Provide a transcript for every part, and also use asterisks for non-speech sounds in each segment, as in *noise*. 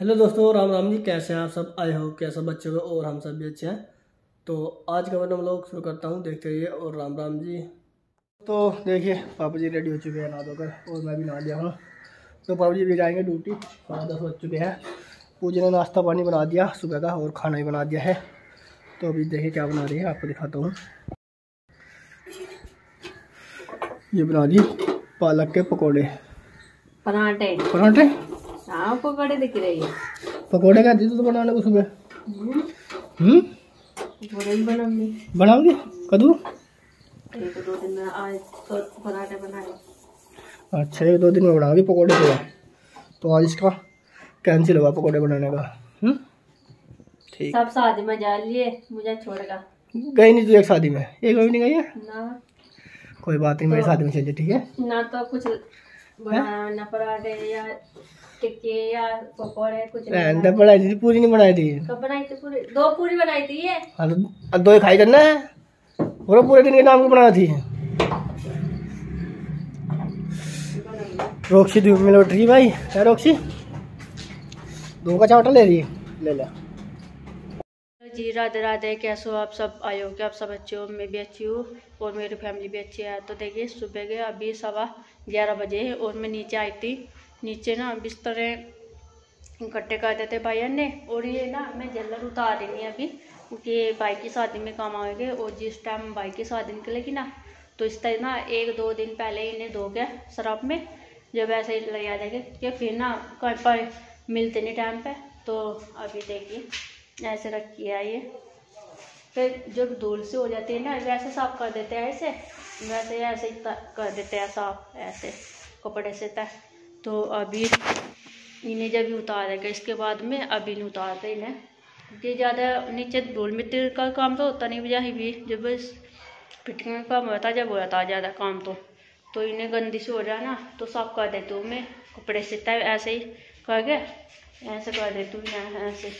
Hello दोस्तों राम राम जी कैसे हैं आप सब? आए हो क्या सब अच्छे हो और हम सब भी अच्छे हैं। तो आज का वीडियो हम लोग शुरू करता हूँ देखते रहिए और राम राम जी। तो देखिए पापा जी रेडी हो चुके हैं नहा धोकर और मैं भी नहा लिया हूँ। तो पापा जी भी जाएँगे ड्यूटी साढ़े दस बज चुके हैं। पूजा ने नाश्ता पानी बना दिया सुबह का और खाना भी बना दिया है। तो अभी देखिए क्या बना रही है आपको दिखाता हूँ। ये बना दी पालक के पकौड़े। पराठे। पराठे? हाँ पकौड़े दिख रही है। पकौड़े का दी तो बनाने को सुबह हम्म? पकौड़े भी बनाऊँगी। बनाओगे? कद्दू? एक दो दिन में आज तो पराठे बनाए अच्छा एक दो दिन में बनाओगे पकौड़े तो तो आज इसका कैंसिल होगा पकौड़े बनाने का। हम्म? ठीक। सब शादी में जा लिए मुझे छोड़ेगा गई नहीं तू एक शादी में? एक भी नहीं गई है? ना। कोई बात नहीं मेरी शादी में चलिए ठीक है? ना तो कुछ बनाया ना पराठे या टिक्के या पकौड़े कुछ नहीं। दे, बनाई थी पूरी नहीं बनाई थी। कब बनाई थी पूरी? दो पूरी बनाई थी ये? हाँ तो दो ही खाई करना है। पूरा पूरे दिन के नाम की बनाना थी? रोक्सी धूप में लौट रही भाई। है रोक्सी? का चावटा ले रही ले ले। जी राधे राधे कैसे हो आप सब? आए हो क्या? आप सब अच्छे हो? मैं भी अच्छी हूँ और मेरी फैमिली भी अच्छी है। तो देखिए सुबह के अभी सवा ग्यारह बजे है और मैं नीचे आई थी। नीचे ना बिस्तर इकट्ठे कर देते भाई ने, और ये ना मैं जल्लर उतार रही हूँ अभी क्योंकि भाई की शादी में काम आएँगे और जिस टाइम भाई की शादी निकलेगी ना तो इस तरह ना एक दो दिन पहले ही इन्हें धो के शराब में, जब ऐसे ही ले आ जाएँगे कि फिर ना कहीं पर मिलते नहीं टाइम पे तो अभी देखिए, ऐसे रखी है ये। फिर जब धूल से हो जाती है ना, वैसे साफ़ कर देते हैं ऐसे, वैसे ऐसे कर देते हैं साफ़, ऐसे कपड़े से तय तो अभी इन्हें जब उतार देगा इसके बाद में अभी नहीं उतारते इन्हें। क्योंकि ज़्यादा नीचे धूल मिट्टी का काम तो होता नहीं, वजह भी। जब फिटिंग का होता, जब हो जाता ज़्यादा काम तो। तो इन्हें गंदी से हो जाए ना तो साफ़ कर देती हूँ मैं। कपड़े से तय ऐसे ही करके ऐसे कर देती हूँ यहाँ ऐसे।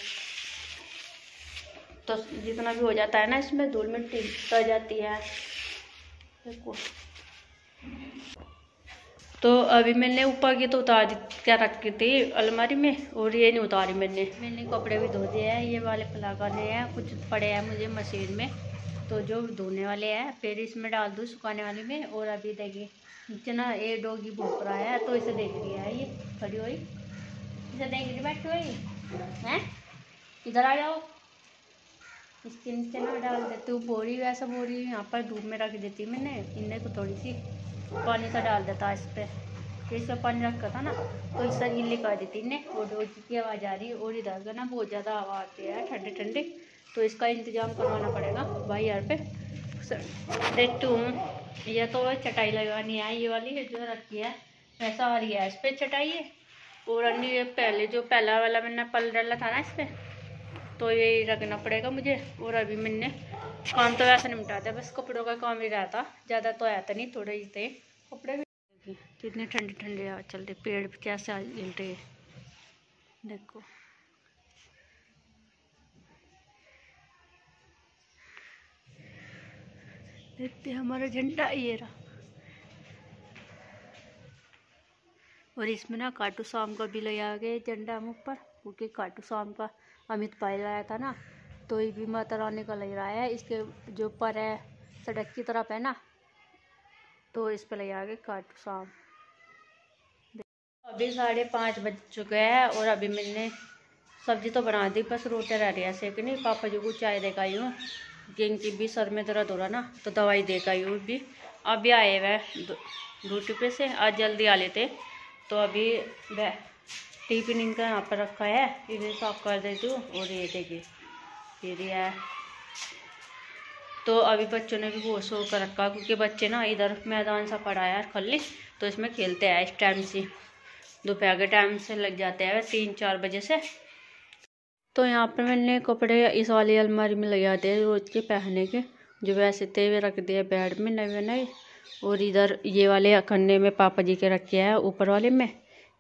तो जितना भी हो जाता है ना, इसमें धूल मिट्टी उतर जाती है। देखो। तो अभी मैंने ऊपर की तो उतार क्या रखी थी? अलमारी में? और ये नहीं उतारी मैंने। मैंने कपड़े भी धो दिए हैं, ये वाले पलागाने हैं, कुछ पड़े हैं मुझे मशीन में तो जो धोने वाले हैं, फिर इसमें डाल दूँ सुखाने वाले में, और अभी देखिए, नीचे ना ये डोगी भूख रहा है तो इसे देख रही है, ये खड़ी हुई। इसे देख रही बैठी हुई? हैं? इधर आ जाओ। इसके नीचे ना डाल देती हूँ, बोरी, वैसा बोरी यहाँ पर धूप में रख देती मैंने इन्हें को थोड़ी सी पानी सा डाल देता इस पर फिर इस पर पानी रखा था ना तो इस तरह गिल्ली कर देती इन्हें और डोजी की आवाज़ आ रही है, और इधर का ना बहुत ज़्यादा हवा आती है ठंडे ठंडे तो इसका इंतज़ाम करवाना पड़ेगा भाई यार पे। देखती हूँ ये तो चटाई लगानी है, ये वाली है जो रखी है। वैसा आ रही है इस पर चटाई है। और अन्य पहले जो पहला वाला मैंने पल डाला था ना इस पर तो ये रखना पड़ेगा मुझे। और अभी मैंने काम तो वैसे निपटा दिया बस कपड़ों का काम ही रहता। ज़्यादा तो आया था नहीं, थोड़े ही थे। कपड़े भी कितने ठंडे ठंडे हवा चलते पेड़ पे कैसे हिल रहे देखो। देखते हमारा झंडा ये रहा। और इसमें ना काटू शाम का भी ले आ गए झंडा हम ऊपर। क्योंकि काटू शाम का अमित भाई लाया था ना तो ये भी माता रानी का लग रहा है। इसके जो ऊपर है, सड़क की तरफ़ है ना तो इस पर ले आ गए काटू शाम अभी साढ़े पाँच बज चुके हैं और अभी मैंने सब्ज़ी तो बना दी, बस रोटी रह रही है नहीं। पापा जी को चाय देकर आई हूँ, कि इनकी भी सर में दर्द हो रहा ना तो दवाई देकर आई हूँ भी अभी आए हुए ड्यूटी पे से, आज जल्दी आ लेते। तो अभी वह टिफ़िन इनका यहाँ पर रखा है, इन्हें साफ़ कर देती हूँ और ये देखिए ये है। तो अभी बच्चों ने भी बहुत सो कर रखा क्योंकि बच्चे ना इधर मैदान सा पड़ा है खली तो इसमें खेलते हैं इस टाइम से। दोपहर के टाइम से लग जाते हैं तीन चार बजे से। तो यहाँ पर मैंने कपड़े इस वाली अलमारी में लगा दिए रोज के पहने के, जो वैसे थे हुए रख दिए बेड में नए नए और इधर ये वाले अखन्ने में पापा जी के रखे हैं, ऊपर वाले में।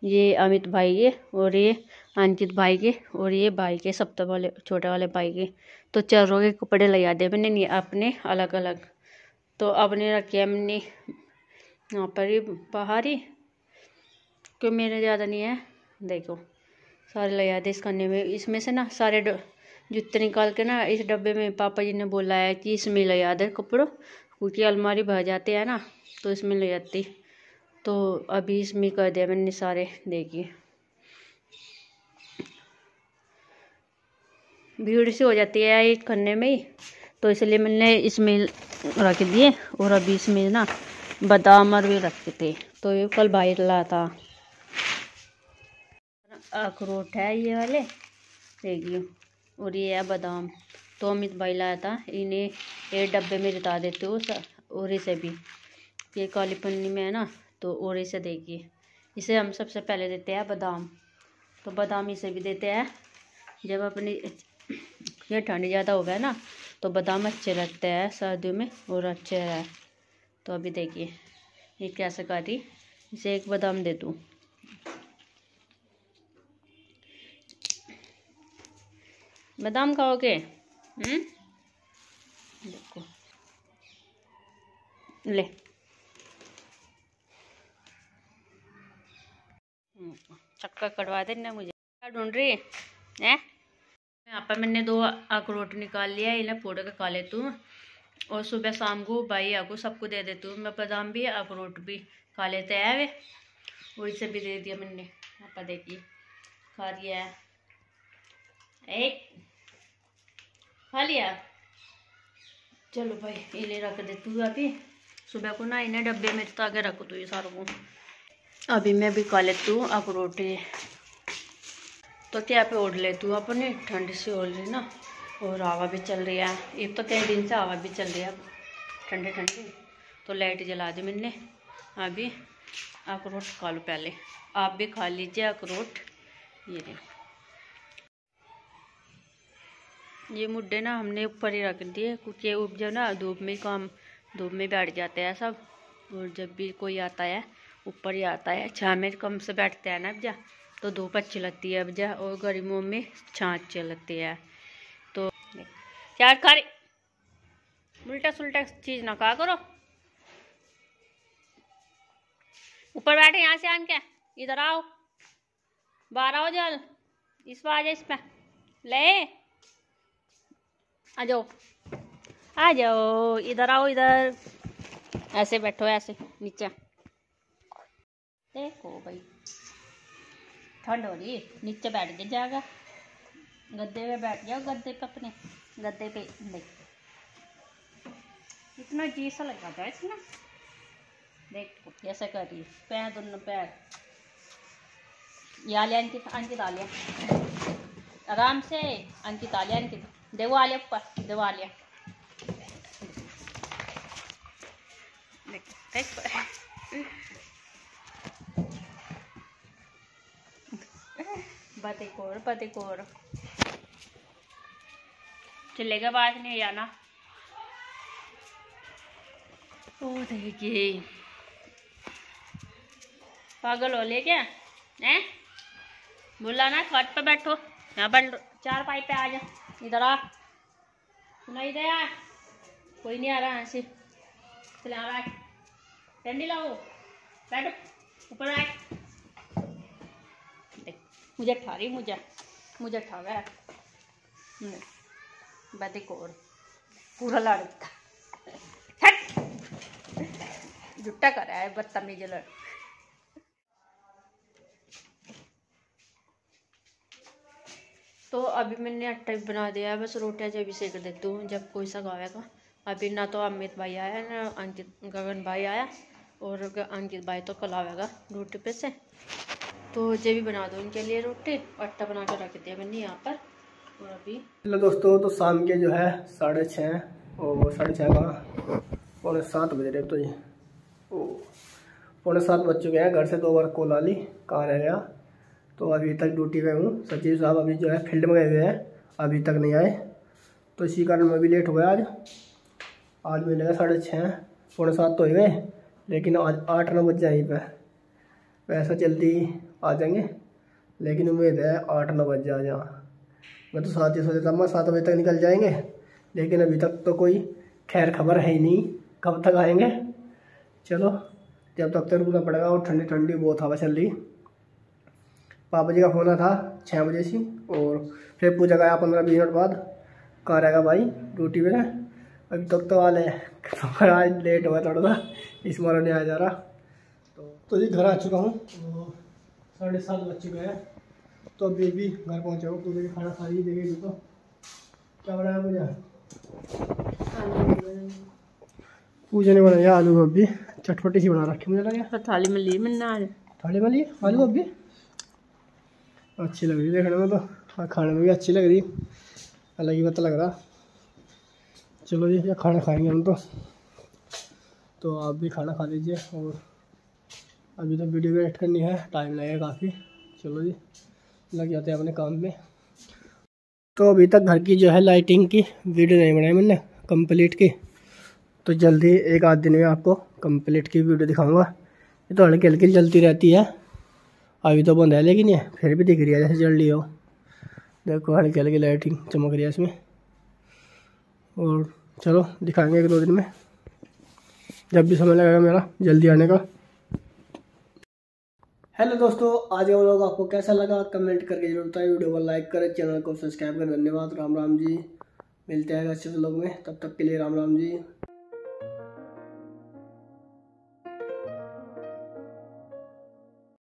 ये अमित भाई के और ये अंकित भाई के और ये भाई के सप्ताह वाले, छोटे वाले भाई के। तो चारों के कपड़े लगा दिए मैंने नहीं, अपने अलग अलग तो अपने रखे हैं मैंने यहाँ पर ही बाहर। ही क्यों मेरे ज़्यादा नहीं है? देखो, सारे लगा दे इस खाने में इसमें से ना सारे जूते निकाल के ना इस डब्बे में पापा जी ने बोला है कि इसमें ले दे कपड़ों, क्योंकि अलमारी भर जाते हैं ना तो इसमें ले जाती तो अभी इसमें कर दिया मैंने सारे, देखिए। भीड़ से हो जाती है एक खन्ने में ही तो इसलिए मैंने इसमें रख दिए, और अभी इसमें ना बादाम और भी रखे थे। तो ये कल भाई ला था। अखरोट है ये वाले, देखिए, और ये है बादाम। तो अमित भाई लाया था, इन्हें एक डब्बे में रिता देते हो और इसे भी। ये काली पन्नी में है ना तो और इसे देखिए इसे हम सबसे पहले देते हैं बादाम। तो बादाम इसे भी देते हैं। जब अपनी ये ठंड ज़्यादा हो गया ना तो बादाम अच्छे लगते हैं सर्दियों में और अच्छे है। तो अभी देखिए, ये कैसे रही इसे एक बादाम दे दूँ। बादाम खाओगे? हम्म? देखो। ले। चक्का कटवा देना मुझे। क्या ढूंढ रही है? यहाँ पर मैंने दो अखरोट निकाल लिया, इन्हें फोड़ के खा लेती हूँ और सुबह शाम को भाई आगो सबको दे देती हूँ मैं बादाम भी अखरोट भी खा लेते हैं वे। वही से भी दे दिया मैंने। यहाँ पर देखिए, खा लिया है। खा लिया? चलो भाई इन्हें रख देती हूँ अभी। सुबह को ना इन्हें डब्बे में ताकि रख दो ये सारों को। अभी मैं भी खा लेती हूँ अखरोट तो क्या पे ओढ़ लेती हूँ अपने, ठंड से ओढ़ रही ना, और हवा भी चल रही है। एक तो कई दिन से हवा भी चल रही है, ठंडे ठंडे। तो लाइट जला दी मैंने। अभी अखरोट खा लो पहले। आप भी खा लीजिए अखरोट। ये देखो। ये मुड्डे ना हमने ऊपर ही रख दिए, क्योंकि जब ना, धूप में काम, धूप में बैठ जाते हैं सब। और जब भी कोई आता है ऊपर ही आता है। छा में कम से बैठते हैं ना अब जा। तो धूप अच्छी लगती है अब जा, और गर्मियों में छा अच्छी लगती है। तो क्या कर उल्टा सुलटा चीज़ ना कहा करो। ऊपर बैठे यहाँ से आन के। इधर आओ। बाहर आओ जल इस बार इस पे। ले। आ जाओ। आ जाओ। इधर आओ, इधर। ऐसे बैठो, ऐसे, नीचे। देखो भाई। ठंड हो रही नीचे बैठ के जाएगा गद्दे पे बैठ जाओ गद्दे पे अपने। गद्दे पे देख इतना जी सा लगा था इसमें। देख कैसे कर रही पैर दोनों पैर। या लिया अंकित अंकित आ लिया आराम से, अंकित आ लिया अंकित। देवो आ लिया ऊपर देवो आ लिया बतिकोर बतिकोर। चलेगा बाद नहीं आना ओ, देखिए। पागल हो ले क्या? हैं? बोला ना, खट पे बैठो। यहाँ पर चार पाइप पे आ जा। इधर आ। सुनाई दे यार कोई नहीं आ रहा ऐसे चले आ रहा ठंडी लाओ। बैठो। ऊपर देख मुझे ठा रही मुझे मुझे ठा गया बदी कोर पूरा लड़का जुट्टा कर है, बदतमीज लड़। तो अभी मैंने आटा भी बना दिया है, बस रोटियाँ जब भी सेक देती हूँ, जब कोई सा गावेगा अभी ना तो अमित भाई आया ना अंकित, गगन भाई आया, और अंकित भाई तो कल आवेगा रोटी पे से। तो जब भी बना दो उनके लिए रोटी, आटा बना कर रख दिया मैंने यहाँ पर। और अभी हेलो दोस्तों तो शाम के जो है साढ़े छः और साढ़े छः का पौने सात बज रहे तो जी। ओ, पौने सात बज चुके हैं, घर से दो बार कॉल आ ली, कहाँ रह गया? तो अभी तक ड्यूटी पे हूँ। सचिव साहब अभी जो है फ़ील्ड में गए हुए हैं, अभी तक नहीं आए। तो इसी कारण मैं भी लेट हो गया आज। आज मुझे लगा साढ़े छः पौने सात तो हो गए, लेकिन आज आठ नौ बज जाए पर वैसा जल्दी आ जाएँगे। लेकिन उम्मीद है आठ, नौ बजे आ जहाँ मैं तो सात ही सोचे था मैं सात बजे तक निकल जाएँगे। लेकिन अभी तक तो कोई खैर खबर है ही नहीं। कब तक आएँगे? चलो, जब तक तो रुकना पड़ेगा और ठंडी ठंडी बहुत हवा चल रही। पापा जी का फ़ोन था, छः बजे से। और फिर पूजा गया पंद्रह, बीस मिनट बाद। कहाँ रहेगा भाई? ड्यूटी पे अभी तक तो वाले तो *laughs* आज लेट हुआ थोड़ा सा, इस मारा नहीं आया जा रहा। तो जी, घर आ चुका हूँ। साढ़े सात बज चुके हैं। तो अभी भी घर पहुँचा हूँ पूजा की खाना खा रही देखेगी तो क्या बनाया पूजा? पूजा ने बनाया आलू गोभी चटपटी सी बना रखी मुझे लगा तो थाली में ली मैंने आज थाली वाली आलू गोभी? अच्छी लग रही देखने में तो। खाने में भी अच्छी लग रही। अलग ही पता लग रहा। चलो जी खाना खाएँगे हम तो। तो आप भी खाना खा लीजिए और अभी तो वीडियो भी एडिट करनी है टाइम लगेगा काफ़ी। चलो जी, लग जाते हैं अपने काम में। तो अभी तक घर की जो है लाइटिंग की वीडियो नहीं बनाई मैंने कंप्लीट की। तो जल्दी एक आध दिन में आपको कंप्लीट की वीडियो दिखाऊँगा। ये तो हल्की हल्की जलती रहती है। अभी तो बंद है लेकिन ये फिर भी दिख रही है, जैसे जल रही हो। देखो हल्की हल्की लाइटिंग चमक रही है इसमें। और चलो, दिखाएँगे एक दो दिन में। जब भी समय लगेगा मेरा, जल्दी आने का। हेलो दोस्तों, आज का व्लॉग आपको कैसा लगा? कमेंट करके ज़रूर बताएँ। वीडियो को लाइक करें, चैनल को सब्सक्राइब करें। धन्यवाद, राम राम जी। मिलते हैं अच्छे से लोग में। तब तक के लिए राम राम जी।